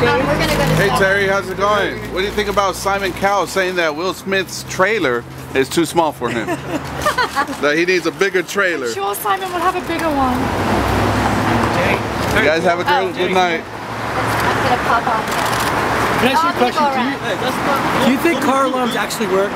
Hey. Terri, how's it going? What do you think about Simon Cowell saying that Will Smith's trailer is too small for him? that he needs a bigger trailer. I'm Sure, Simon will have a bigger one. You guys have a good, oh. good night. I'm gonna pop off. Can I ask you a question? Do you, do you think car alarms actually work?